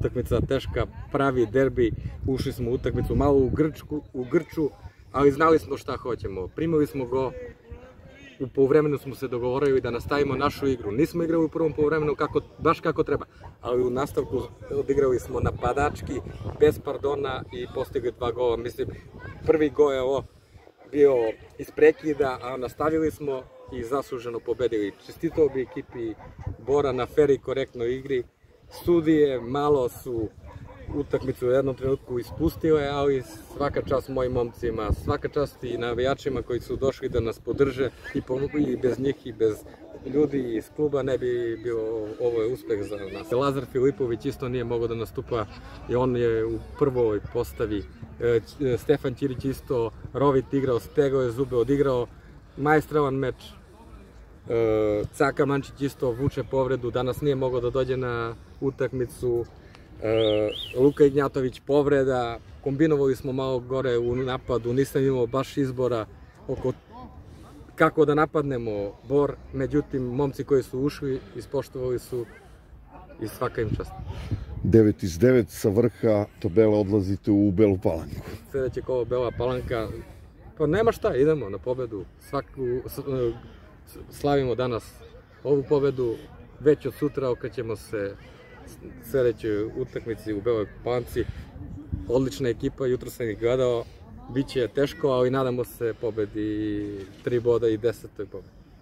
utakmica teška, pravi derbi, ušli smo u utakmicu malo u, Grčku, u Grču, ali znali smo šta hoćemo. Primili smo go, u povremenu smo se dogovorili da nastavimo našu igru. Nismo igrali u prvom povremenu kako, baš kako treba, ali u nastavku odigrali smo napadački, bez pardona i postigli dva gola. Mislim, prvi go je ovo bio iz prekida, a nastavili smo i zasluženo pobedili. Čestitao bi ekipi Bora na fer i korektnoj igri. Sudije malo su utakmicu u jednom trenutku ispustile, ali svaka čast mojim momcima, svaka čast i navijačima koji su došli da nas podrže i, i bez njih i bez ljudi iz kluba ne bi bilo ovo uspeh za nas. Lazar Filipović isto nije mogao da nastupa i on je u prvoj postavi. E, Stefan Ćirić isto rovit igrao, spegao je zube, odigrao majstravan meč. E, Caka Mančić isto vuče povredu, danas nije mogao da dođe na utakmicu. E, Luka Ignjatović povreda, kombinovali smo malo gore u napadu, nisam imao baš izbora oko kako da napadnemo Bor, međutim, momci koji su ušli, ispoštovali su i svaka im čast. 9 iz 9 sa vrha tabela odlazite u Belu Palanku. Sledeće kolo Bela Palanka, pa nema šta, idemo na pobedu. Svaku, slavimo danas ovu pobedu, već od sutra okrećemo se sledećoj utakmici u Beloj Palanci. Odlična ekipa, jutro sam ih gledao, Biće teško, ali nadamo se pobedi tri boda i desetoj pobedi.